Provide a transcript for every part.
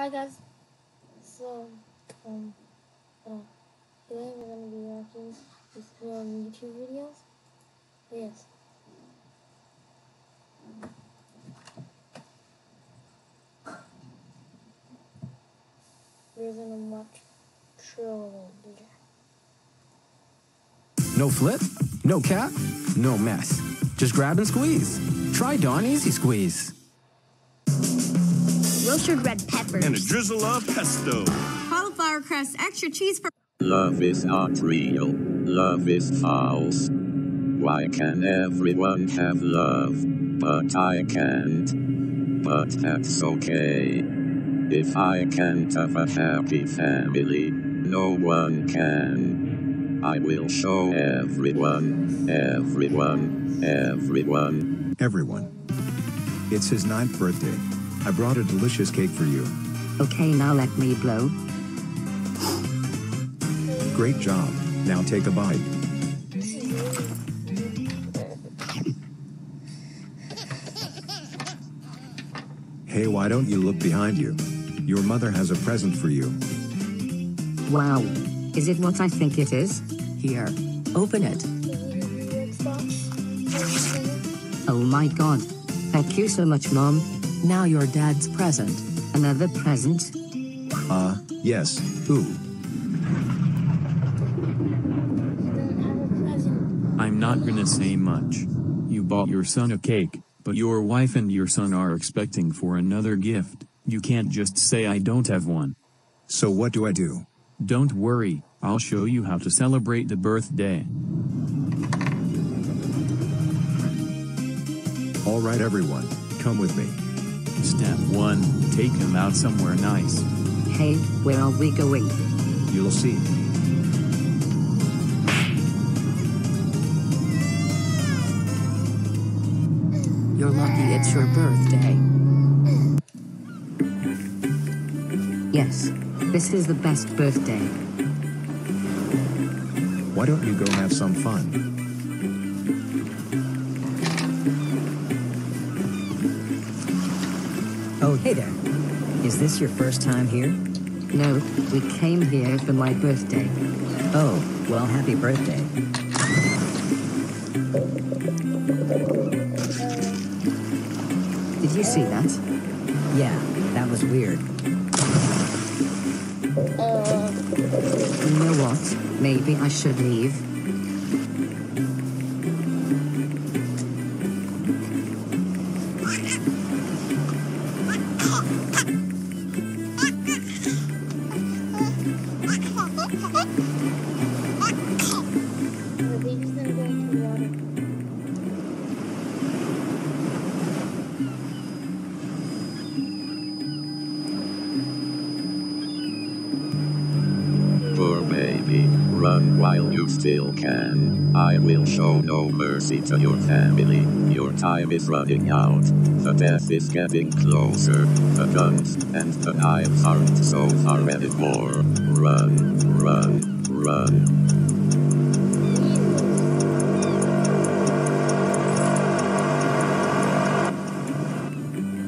Hi guys. So, um, uh, today we're gonna be watching these three YouTube videos. Yes. We're gonna watch Trolling No flip, no cap, no mess. Just grab and squeeze. Try Dawn Easy Squeeze. Roasted red peppers, and a drizzle of pesto. cauliflower crust, extra cheese for Love is not real. Love is false. Why can everyone have love, but I can't? But that's okay. If I can't have a happy family, no one can. I will show everyone, everyone, everyone. Everyone. It's his ninth birthday. I brought a delicious cake for you. Okay, now let me blow. Great job. Now take a bite. Hey, why don't you look behind you? Your mother has a present for you. Wow. Is it what I think it is? Here, open it. Oh my god. Thank you so much, Mom. Now your dad's present. Another present? Uh, yes. Who? Doesn't have a present. I'm not gonna say much. You bought your son a cake, but your wife and your son are expecting for another gift. You can't just say I don't have one. So what do I do? Don't worry, I'll show you how to celebrate the birthday. All right, everyone. Come with me. Step 1 Take him out somewhere nice. Hey, where are we going? You'll see. You're lucky it's your birthday. Yes. This is the best birthday. Why don't you go have some fun? Oh, hey there. Is this your first time here? No, we came here for my birthday. Oh, well, happy birthday. Did you see that? Yeah, that was weird. Uh, You know what? Maybe I should leave. While you still can. I will show no mercy to your family. Your time is running out. The death is getting closer. The guns and the knives aren't so far anymore. Run, run, run.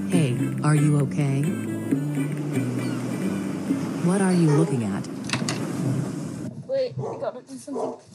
Hey, are you okay? What are you looking at? Wait, I gotta do something.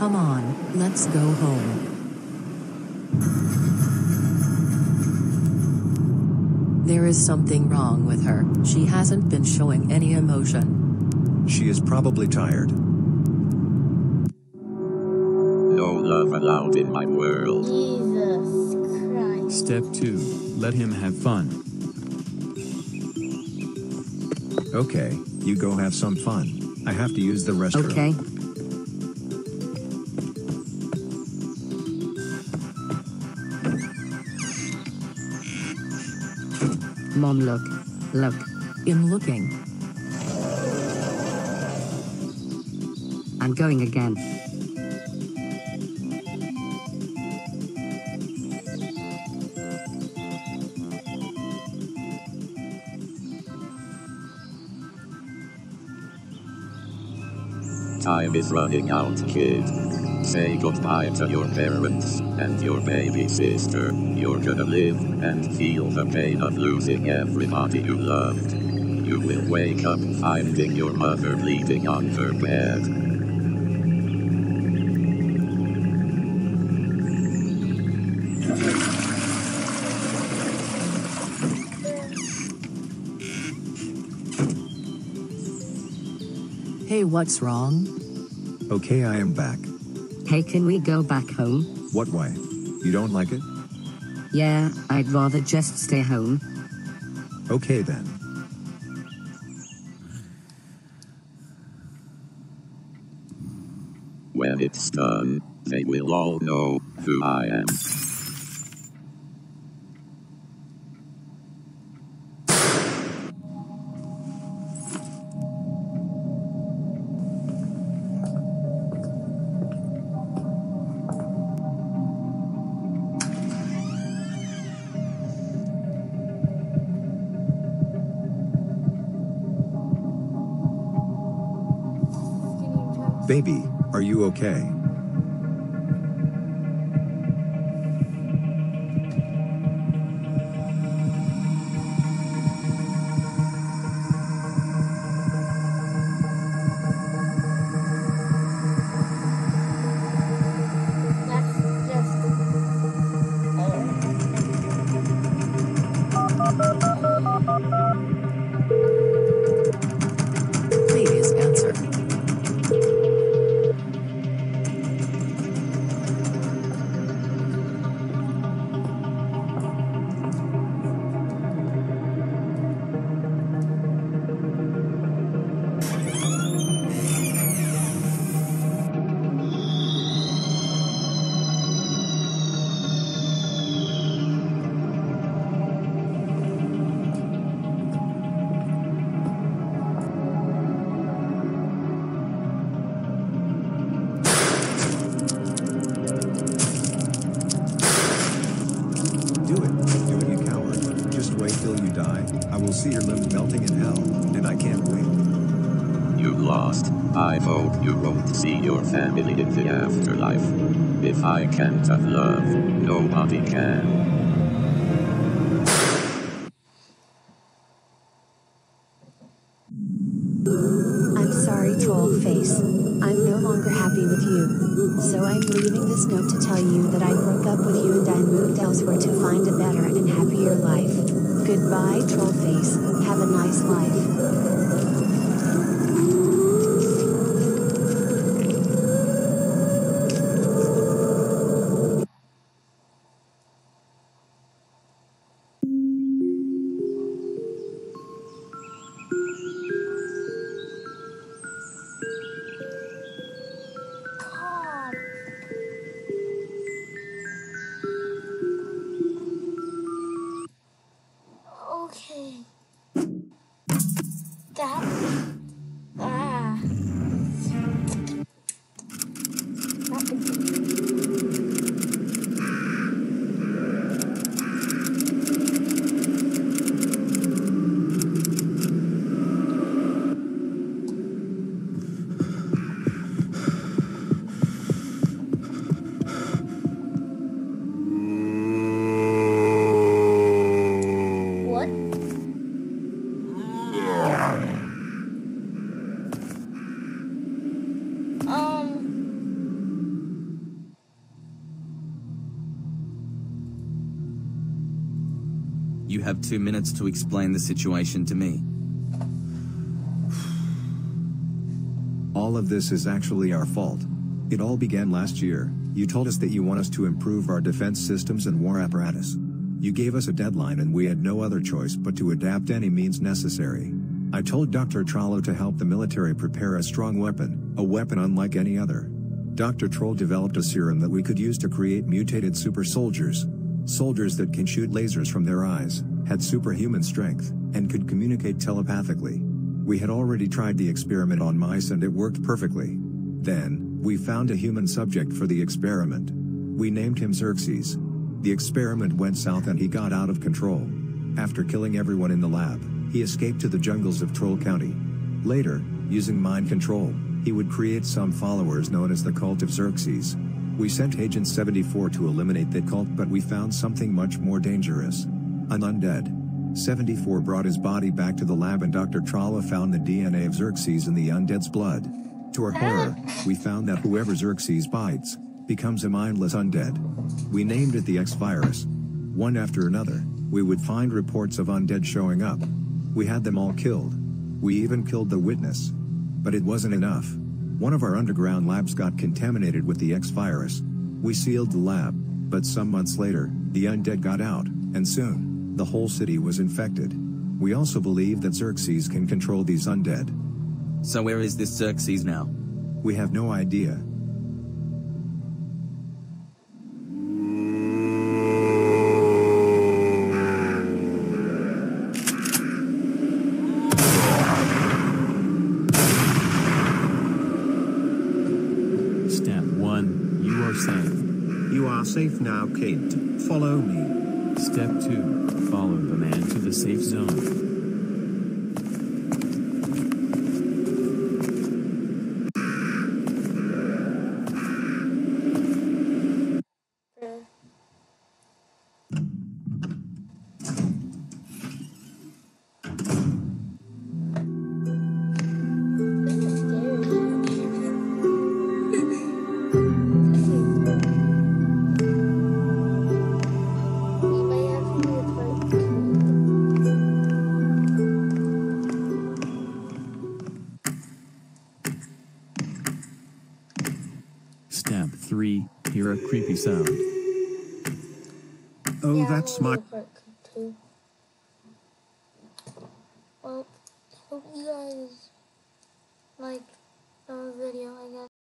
Come on, let's go home. There is something wrong with her. She hasn't been showing any emotion. She is probably tired. No love allowed in my world. Jesus Christ. Step 2. Let him have fun. Okay, you go have some fun. I have to use the restroom. Okay. Mom, look. Look. In looking. I'm going again. Time is running out, kid. Say goodbye to your parents and your baby sister. You're gonna live and feel the pain of losing everybody you loved. You will wake up finding your mother bleeding on her bed. Hey, what's wrong? Okay, I am back. Hey, can we go back home? What way? You don't like it? Yeah, I'd rather just stay home. Okay then. When it's done, they will all know who I am. Baby, are you okay? You won't see your family in the afterlife. If I can't have love, nobody can. I'm sorry, Trollface. I'm no longer happy with you. So I'm leaving this note to tell you that I broke up with you and I moved elsewhere to find a better and happier life. Goodbye, Trollface. Have a nice life. to happen. Two minutes to explain the situation to me. All of this is actually our fault. It all began last year. You told us that you want us to improve our defense systems and war apparatus. You gave us a deadline and we had no other choice but to adapt any means necessary. I told Dr. Trollo to help the military prepare a strong weapon, a weapon unlike any other. Dr. Troll developed a serum that we could use to create mutated super soldiers. Soldiers that can shoot lasers from their eyes, had superhuman strength, and could communicate telepathically. We had already tried the experiment on mice and it worked perfectly. Then, we found a human subject for the experiment. We named him Xerxes. The experiment went south and he got out of control. After killing everyone in the lab, he escaped to the jungles of Troll County. Later, using mind control, he would create some followers known as the Cult of Xerxes. We sent Agent 74 to eliminate that cult but we found something much more dangerous. An undead. 74 brought his body back to the lab and Dr. Tralla found the DNA of Xerxes in the undead's blood. To our horror, we found that whoever Xerxes bites, becomes a mindless undead. We named it the X-Virus. One after another, we would find reports of undead showing up. We had them all killed. We even killed the witness. But it wasn't enough. One of our underground labs got contaminated with the X-Virus. We sealed the lab, but some months later, the undead got out, and soon, the whole city was infected. We also believe that Xerxes can control these undead. So where is this Xerxes now? We have no idea. Step 1. You are safe. You are safe now, kid. Follow me. Step 2. Follow the man to the safe zone. Sound. Oh, that's my.